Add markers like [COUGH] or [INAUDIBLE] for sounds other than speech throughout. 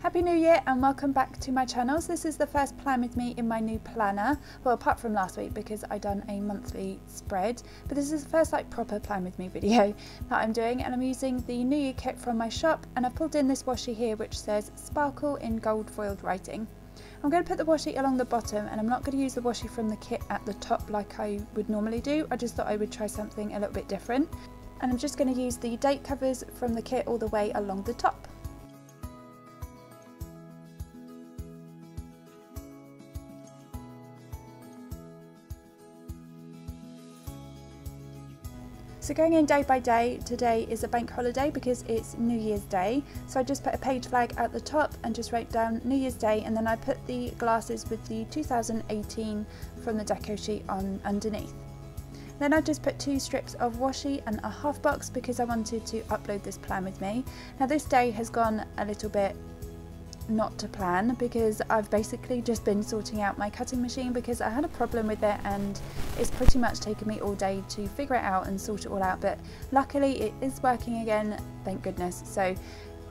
Happy New Year and welcome back to my channel. So this is the first plan with me in my new planner. Well, apart from last week because I done a monthly spread, but this is the first like proper plan with me [LAUGHS] video that I'm doing and I'm using the New Year kit from my shop and I've pulled in this washi here which says sparkle in gold foiled writing. I'm going to put the washi along the bottom and I'm not going to use the washi from the kit at the top like I would normally do. I just thought I would try something a little bit different and I'm just going to use the date covers from the kit all the way along the top. So going in day by day, today is a bank holiday because it's New Year's Day. So I just put a page flag at the top and just wrote down New Year's Day and then I put the glasses with the 2018 from the deco sheet on underneath. Then I just put two strips of washi and a half box because I wanted to upload this plan with me. Now this day has gone a little bit not to plan because I've basically just been sorting out my cutting machine because I had a problem with it and it's pretty much taken me all day to figure it out and sort it all out. But luckily it is working again thank goodness. So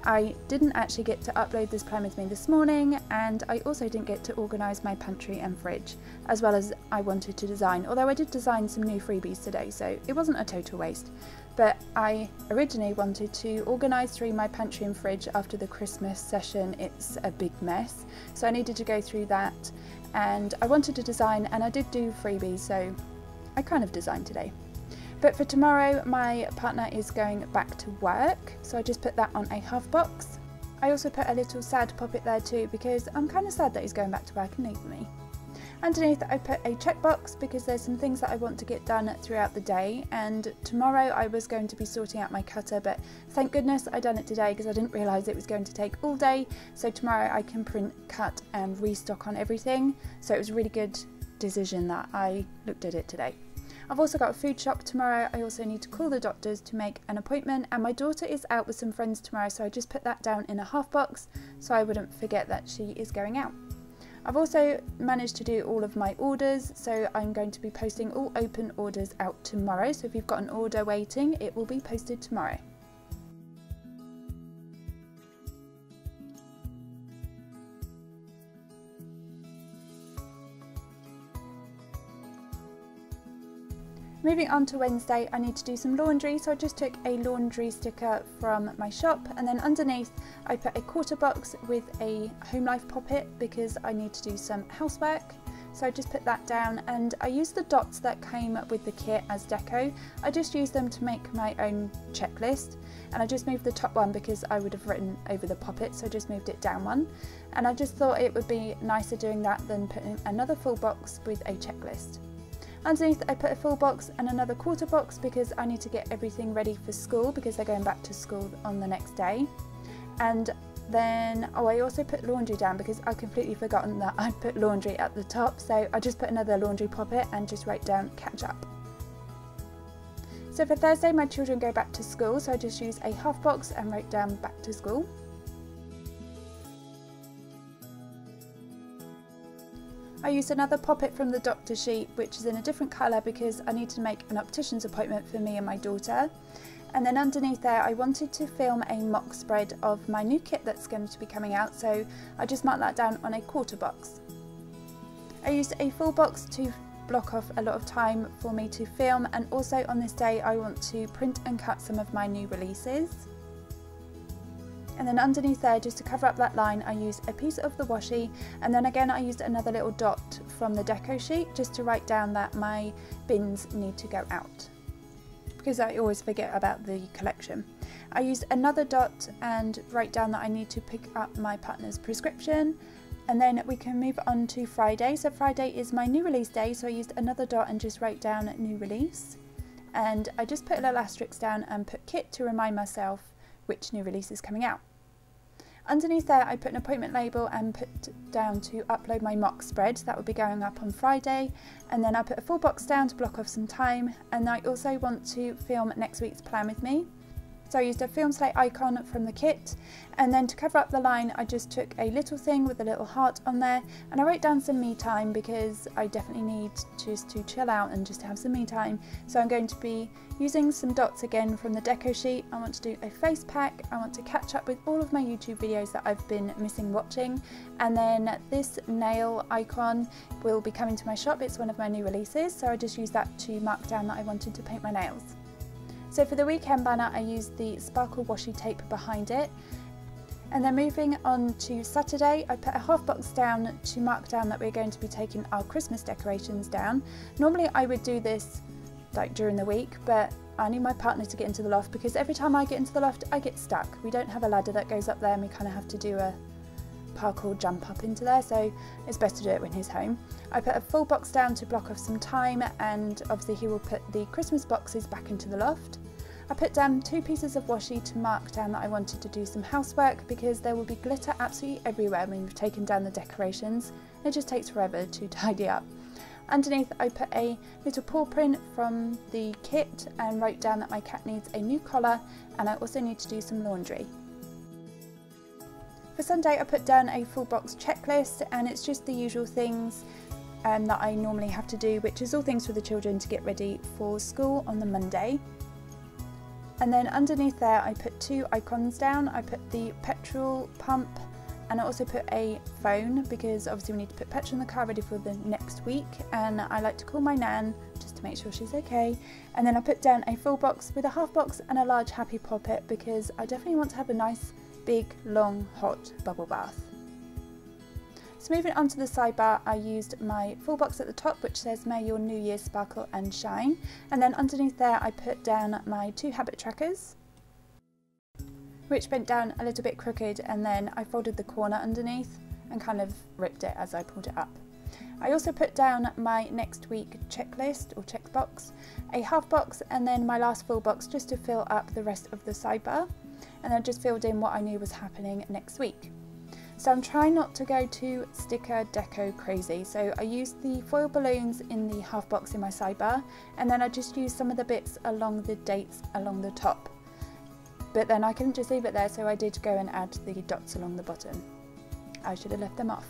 I didn't actually get to upload this plan with me this morning and I also didn't get to organise my pantry and fridge as well as I wanted to design although I did design some new freebies today so it wasn't a total waste but I originally wanted to organise through my pantry and fridge after the Christmas session it's a big mess so I needed to go through that and I wanted to design and I did do freebies so I kind of designed today. But for tomorrow my partner is going back to work so I just put that on a half box. I also put a little sad poppet there too because I'm kind of sad that he's going back to work and leaving me. Underneath I put a checkbox because there's some things that I want to get done throughout the day and tomorrow I was going to be sorting out my cutter but thank goodness I done it today because I didn't realise it was going to take all day so tomorrow I can print, cut and restock on everything so it was a really good decision that I looked at it today. I've also got a food shop tomorrow. I also need to call the doctors to make an appointment and my daughter is out with some friends tomorrow so I just put that down in a half box so I wouldn't forget that she is going out. I've also managed to do all of my orders, so I'm going to be posting all open orders out tomorrow. So if you've got an order waiting, it will be posted tomorrow. Moving on to Wednesday, I need to do some laundry, so I just took a laundry sticker from my shop and then underneath I put a quarter box with a home life poppet because I need to do some housework. So I just put that down and I used the dots that came with the kit as deco. I just used them to make my own checklist and I just moved the top one because I would have written over the poppet so I just moved it down one and I just thought it would be nicer doing that than putting another full box with a checklist. Underneath I put a full box and another quarter box because I need to get everything ready for school because they're going back to school on the next day. And then, oh I also put laundry down because I'd completely forgotten that [LAUGHS] I'd put laundry at the top so I just put another laundry poppet and just write down catch up. So for Thursday my children go back to school so I just use a half box and wrote down back to school. I used another poppet from the doctor sheet which is in a different colour because I need to make an optician's appointment for me and my daughter. And then underneath there I wanted to film a mock spread of my new kit that's going to be coming out so I just marked that down on a quarter box. I used a full box to block off a lot of time for me to film and also on this day I want to print and cut some of my new releases. And then underneath there, just to cover up that line, I used a piece of the washi and then again I used another little dot from the deco sheet just to write down that my bins need to go out because I always forget about the collection. I used another dot and write down that I need to pick up my partner's prescription and then we can move on to Friday. So Friday is my new release day so I used another dot and just wrote down new release and I just put a little asterisk down and put kit to remind myself which new release is coming out. Underneath there I put an appointment label and put down to upload my mock spread, that will be going up on Friday. And then I put a full box down to block off some time. And I also want to film next week's plan with me So I used a film slate icon from the kit and then to cover up the line I just took a little thing with a little heart on there and I wrote down some me time because I definitely need just to chill out and just have some me time. So I'm going to be using some dots again from the deco sheet. I want to do a face pack, I want to catch up with all of my YouTube videos that I've been missing watching and then this nail icon will be coming to my shop. It's one of my new releases so I just used that to mark down that I wanted to paint my nails. So for the weekend banner I used the sparkle washi tape behind it and then moving on to Saturday, I put a half box down to mark down that we're going to be taking our Christmas decorations down. Normally I would do this like during the week, but I need my partner to get into the loft because every time I get into the loft, I get stuck. We don't have a ladder that goes up there and we kind of have to do a parkour jump up into there, so it's best to do it when he's home. I put a full box down to block off some time and obviously he will put the Christmas boxes back into the loft. I put down two pieces of washi to mark down that I wanted to do some housework because there will be glitter absolutely everywhere when we've taken down the decorations. It just takes forever to [LAUGHS] tidy up. Underneath I put a little paw print from the kit and wrote down that my cat needs a new collar and I also need to do some laundry. For Sunday I put down a full box checklist and it's just the usual things um, that I normally have to do which is all things for the children to get ready for school on the Monday. And then underneath there I put two icons down. I put the petrol pump and I also put a phone because obviously we need to put petrol in the car ready for the next week and I like to call my nan just to make sure she's okay and then I put down a full box with a half box and a large happy poppet because I definitely want to have a nice big long hot bubble bath. So moving on to the sidebar, I used my full box at the top, which says May Your New Year Sparkle and Shine. And then underneath there, I put down my two habit trackers, which bent down a little bit crooked. And then I folded the corner underneath and kind of ripped it as I pulled it up. I also put down my next week checklist or checkbox, a half box, and then my last full box just to fill up the rest of the sidebar. And I just filled in what I knew was happening next week. So I'm trying not to go too sticker deco crazy. So I used the foil balloons in the half box in my sidebar and then I just used some of the bits along the dates along the top. But then I couldn't just leave it there so I did go and add the dots along the bottom. I should have left them off.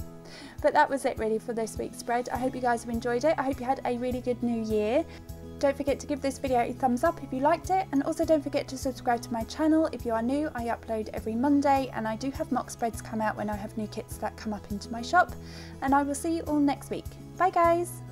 [LAUGHS] but that was it really for this week's spread. I hope you guys have enjoyed it. I hope you had a really good new year. Don't forget to give this video a thumbs up if you liked it and also don't forget to subscribe to my channel if you are new. I upload every Monday and I do have mock spreads come out when I have new kits that come up into my shop and I will see you all next week. Bye guys!